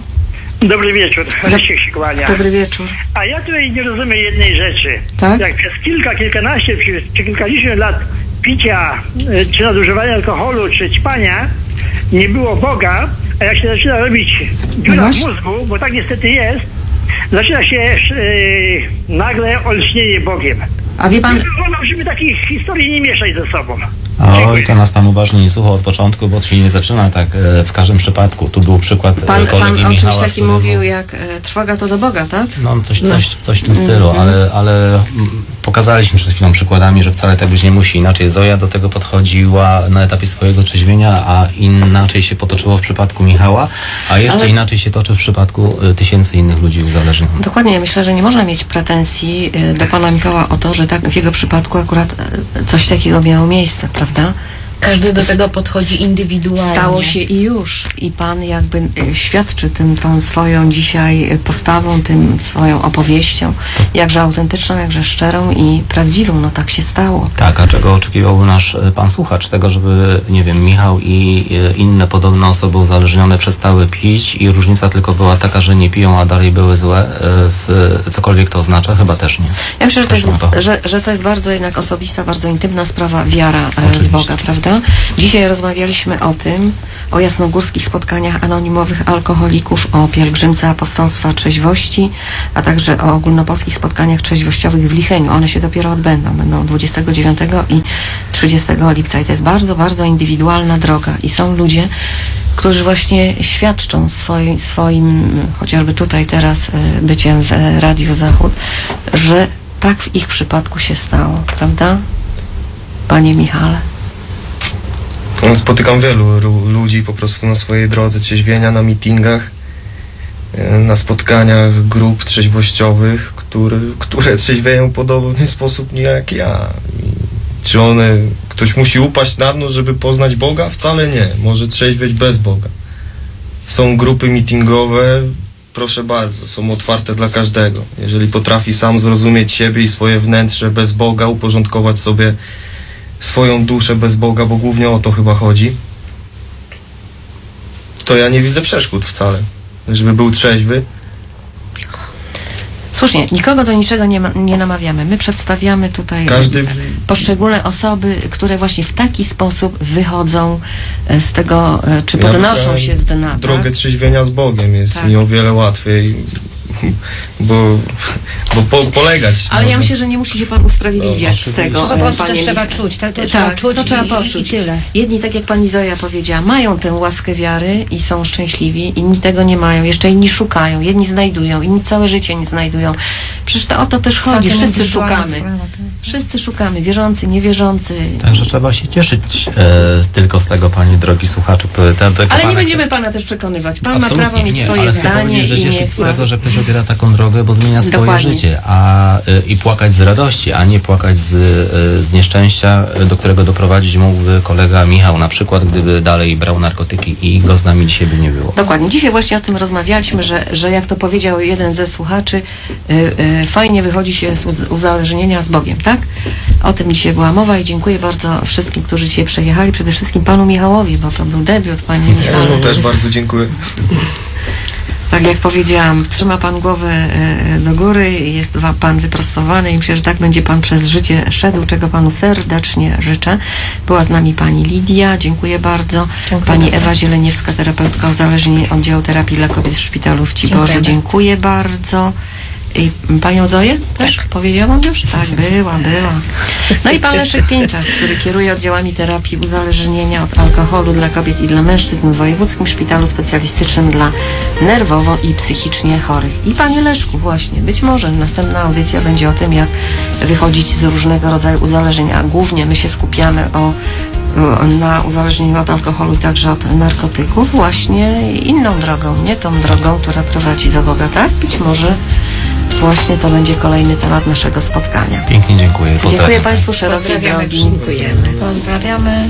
Dobry wieczór, Leszek się kłania. Dobry wieczór. A ja tutaj nie rozumiem jednej rzeczy. Tak? Jak przez kilka, kilkanaście czy, czy kilkadziesiąt lat picia, y, czy nadużywania alkoholu, czy ćpania, nie było Boga, a jak się zaczyna robić dziura w właśnie. mózgu, bo tak niestety jest, zaczyna się y, nagle olśnienie Bogiem. A wie pan, Wolno, żeby takich historii nie mieszać ze sobą. Oj, to nas tam uważnie nie słuchał od początku, bo to się nie zaczyna tak e, w każdym przypadku. Tu był przykład e, Pan, kolegi pan o czymś Michała, takim mówił, jak e, trwoga to do Boga, tak? No, coś, No. coś, coś w tym stylu, Mhm. ale, ale mm, pokazaliśmy przed chwilą przykładami, że wcale tak być nie musi. Inaczej Zoja do tego podchodziła na etapie swojego trzeźwienia, a inaczej się potoczyło w przypadku Michała, a jeszcze Ale- inaczej się toczy w przypadku e, tysięcy innych ludzi uzależnionych. Dokładnie, ja myślę, że nie można mieć pretensji e, do pana Michała o to, że tak w jego przypadku akurat e, coś takiego miało miejsce, prawda? Każdy do tego podchodzi indywidualnie. Stało się i już. I pan jakby e, świadczy tym tą swoją dzisiaj postawą, tym swoją opowieścią, jakże autentyczną, jakże szczerą i prawdziwą. No tak się stało. Tak, a czego oczekiwałby nasz e, pan słuchacz? Tego, żeby, nie wiem, Michał i e, inne podobne osoby uzależnione przestały pić i różnica tylko była taka, że nie piją, a dalej były złe. W, cokolwiek to oznacza? Chyba też nie. Ja myślę, że to, jest, że, że to jest bardzo jednak osobista, bardzo intymna sprawa, wiara e, w Boga, prawda? Dzisiaj rozmawialiśmy o tym, o jasnogórskich spotkaniach anonimowych alkoholików, o pielgrzymce apostolstwa trzeźwości, a także o ogólnopolskich spotkaniach trzeźwościowych w Licheniu. One się dopiero odbędą, będą 29 i 30 lipca i to jest bardzo, bardzo indywidualna droga i są ludzie, którzy właśnie świadczą swoim, swoim chociażby tutaj teraz e, byciem w e, Radiu Zachód, że tak w ich przypadku się stało, prawda? Panie Michale. Spotykam wielu ludzi po prostu na swojej drodze trzeźwienia, na meetingach, e, na spotkaniach grup trzeźwościowych, które, które trzeźwieją w podobny sposób nie jak ja. Czy one, ktoś musi upaść na dno, żeby poznać Boga? Wcale nie. Może trzeźwieć bez Boga. Są grupy meetingowe, proszę bardzo, są otwarte dla każdego. Jeżeli potrafi sam zrozumieć siebie i swoje wnętrze bez Boga, uporządkować sobie swoją duszę bez Boga, bo głównie o to chyba chodzi, to ja nie widzę przeszkód wcale. Żeby był trzeźwy, Słusznie, nikogo do niczego nie, ma, nie namawiamy. My przedstawiamy tutaj Każdy- poszczególne osoby, które właśnie w taki sposób wychodzą e, z tego, e, czy Ja podnoszą wybrałem się z dna. drogę Tak? trzeźwienia z Bogiem jest Tak. mi o wiele łatwiej, bo, bo po, polegać. Ale ja myślę, że nie musi się pan usprawiedliwiać z tego. Po e, prostu panie też trzeba czuć, tak? To Tak, trzeba czuć to trzeba poczuć. i tyle. Jedni, tak jak pani Zoja powiedziała, mają tę łaskę wiary i są szczęśliwi, inni tego nie mają. Jeszcze inni szukają, jedni znajdują, inni całe życie nie znajdują. Przecież to o to też chodzi. Całkiem Wszyscy szukamy. to. Wszyscy szukamy. Wierzący, niewierzący. Także trzeba się cieszyć e, tylko z tego, Panie drogi słuchaczu. P- Te, tego Ale nie będziemy pana też przekonywać. Pan ma Absolutnie prawo mieć nie, swoje ale zdanie że cieszyć mieć z tego, że ktoś obiera taką drogę, bo zmienia swoje Dokładnie. życie, a y, i płakać z radości, a nie płakać z, y, z nieszczęścia, do którego doprowadzić mógłby kolega Michał, na przykład gdyby dalej brał narkotyki i go z nami dzisiaj by nie było. Dokładnie. Dzisiaj właśnie o tym rozmawialiśmy, że, że jak to powiedział jeden ze słuchaczy, y, y, fajnie wychodzi się z uz- uzależnienia z Bogiem, tak? O tym dzisiaj była mowa i dziękuję bardzo wszystkim, którzy dzisiaj przejechali, przede wszystkim panu Michałowi, bo to był debiut, panie Ja Michale. mu też bardzo dziękuję. Tak jak powiedziałam, trzyma pan głowę e, do góry, jest pan wyprostowany i myślę, że tak będzie pan przez życie szedł, czego panu serdecznie życzę. Była z nami pani Lidia, dziękuję bardzo. Pani Ewa Zieleniewska, terapeutka uzależnień oddziału terapii dla kobiet w szpitalu w Ciborzu, Dziękujemy. dziękuję bardzo. I panią Zoję też powiedziałam już? Tak, była, była. No i pan Leszek Pieńczak, który kieruje oddziałami terapii uzależnienia od alkoholu dla kobiet i dla mężczyzn w Wojewódzkim Szpitalu Specjalistycznym dla nerwowo i psychicznie chorych. I panie Leszku, właśnie, być może następna audycja będzie o tym, jak wychodzić z różnego rodzaju uzależnień, a głównie my się skupiamy o o- na uzależnieniu od alkoholu i także od narkotyków właśnie inną drogą, nie tą drogą, która prowadzi do Boga, tak? Być może właśnie to będzie kolejny temat naszego spotkania. Pięknie dziękuję. Dziękuję Pozdrawiam Państwu szerokiej Pozdrawiamy drogi. wszystkich. Pozdrawiamy.